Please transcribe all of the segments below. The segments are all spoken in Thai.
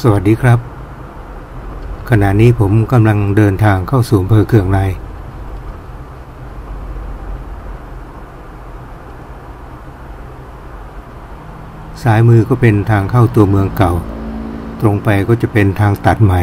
สวัสดีครับ ขณะนี้ผมกำลังเดินทางเข้าสู่อำเภอเคืองใน ซ้ายมือก็เป็นทางเข้าตัวเมืองเก่า ตรงไปก็จะเป็นทางตัดใหม่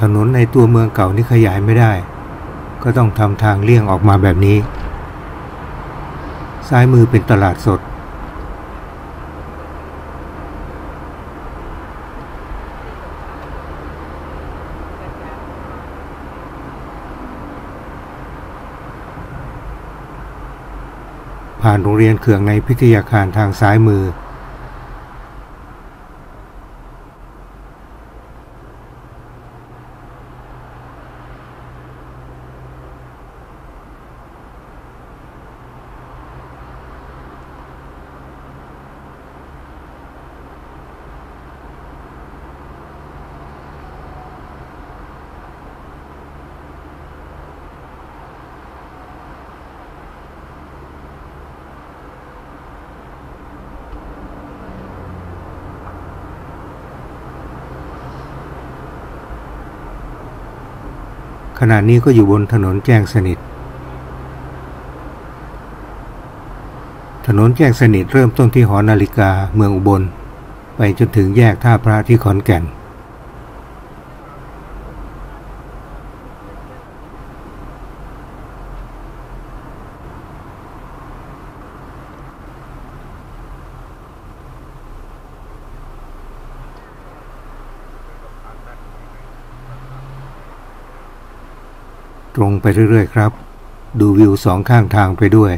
ถนนในตัวเมืองเก่านี่ขยายไม่ได้ ก็ต้องทำทางเลี่ยงออกมาแบบนี้ ซ้ายมือเป็นตลาดสด ผ่านโรงเรียนเขื่องในพิทยาคารทางซ้ายมือ ขณะนี้ก็อยู่บนถนนแจ้งสนิท ถนนแจ้งสนิทเริ่มต้นที่หอนาฬิกาเมืองอุบล ไปจนถึงแยกท่าพระที่ขอนแก่น ตรงไปเรื่อยๆครับ ดูวิวสองข้างทางไปด้วย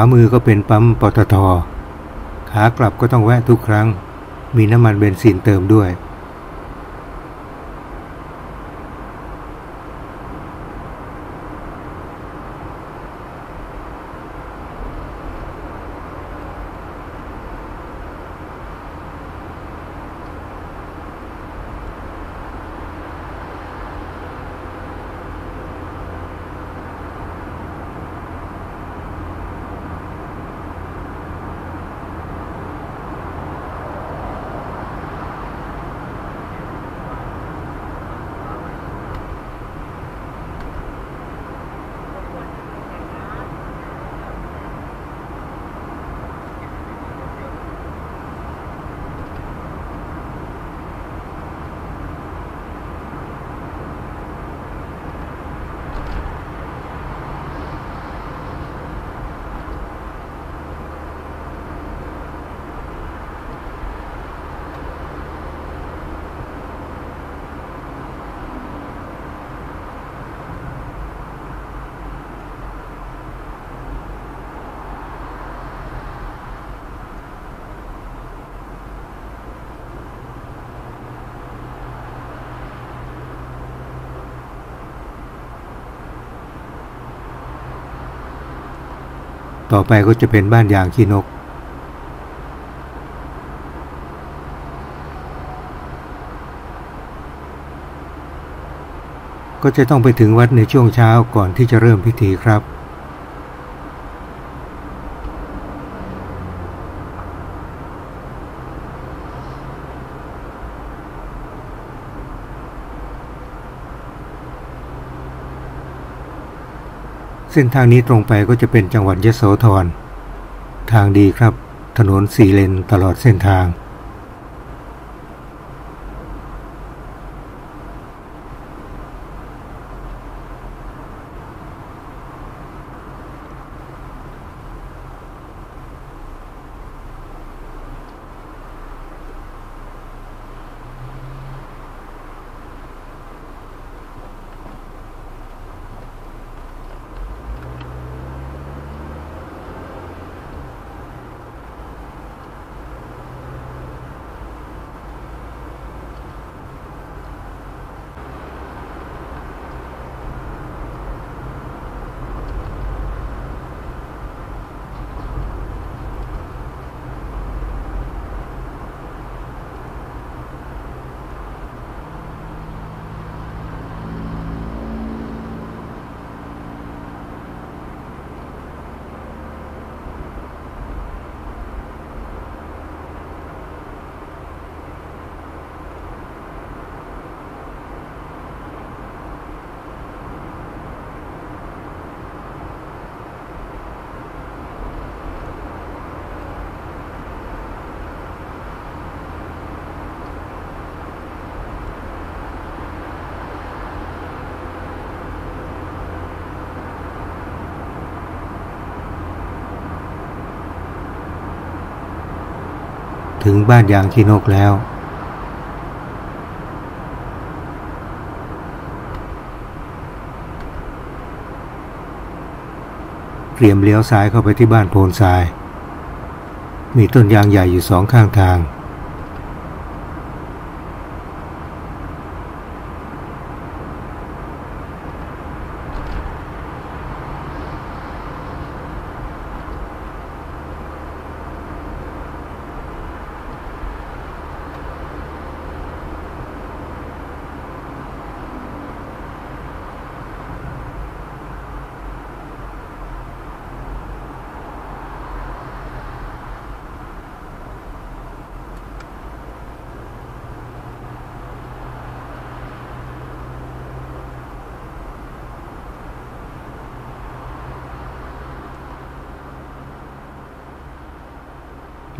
ามือก็เป็นปั๊มปตท ขากลับก็ต้องแวะทุกครั้ง มีน้ำมันเบนซินเติมด้วย ต่อไปก็จะเป็นบ้านยางขี้นก ก็จะต้องไปถึงวัดในช่วงเช้าก่อนที่จะเริ่มพิธีครับ เส้นทางนี้ตรงไปก็จะเป็นจังหวัดยโสธร ทางดีครับ ถนนสี่เลนตลอดเส้นทาง ถึงบ้านยางขี้นกแล้ว เตรียมเลี้ยวซ้ายเข้าไปที่บ้านโพนทราย มีต้นยางใหญ่อยู่สองข้างทาง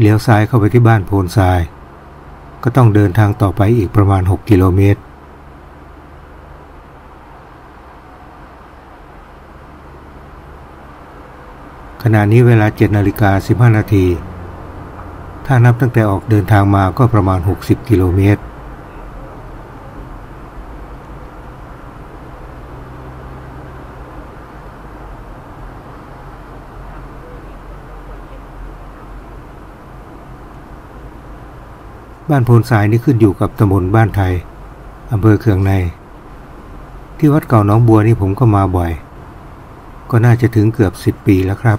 เลี้ยวซ้ายเข้าไปที่บ้านโพนทราย ก็ต้องเดินทางต่อไปอีกประมาณ 6 กิโลเมตร ขณะนี้เวลา7นาฬิกา15 นาที ถ้านับตั้งแต่ออกเดินทางมาก็ประมาณ 60 กิโลเมตร บ้านโพนสายนี่ขึ้นอยู่กับตำบลบ้านไทยอำเภอเคืองใน ที่วัดเก่าน้องบัวนี่ผมก็มาบ่อย ก็น่าจะถึงเกือบสิบปีแล้วครับ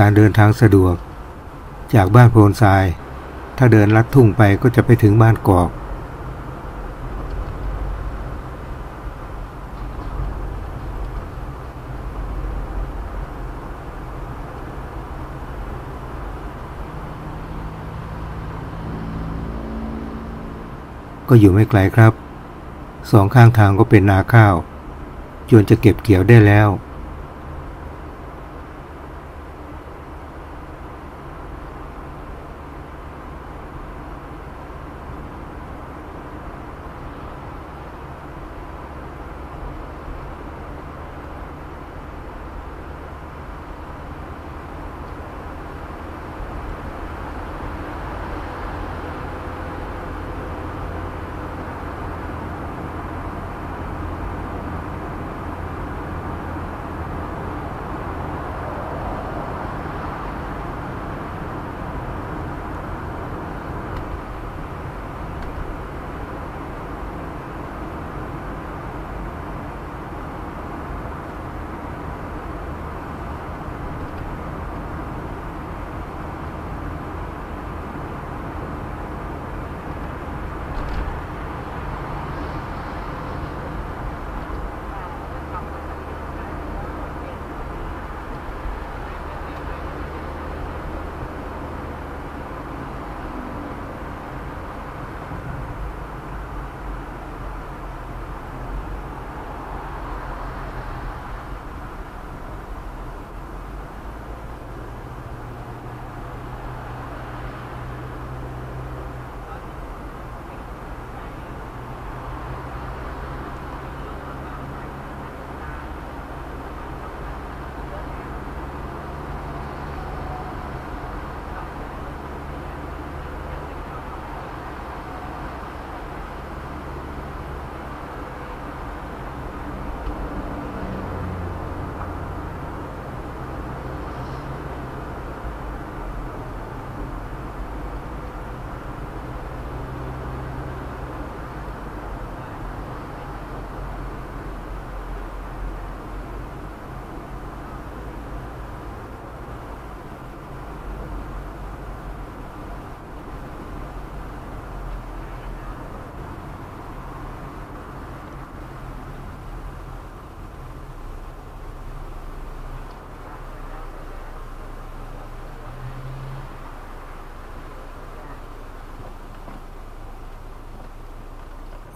การเดินทางสะดวก จากบ้านโพนทราย ถ้าเดินลัดทุ่งไปก็จะไปถึงบ้านกอก ก็อยู่ไม่ไกลครับ สองข้างทางก็เป็นนาข้าวจนจะเก็บเกี่ยวได้แล้ว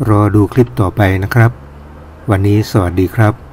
รอดูคลิปต่อไปนะครับ วันนี้สวัสดีครับ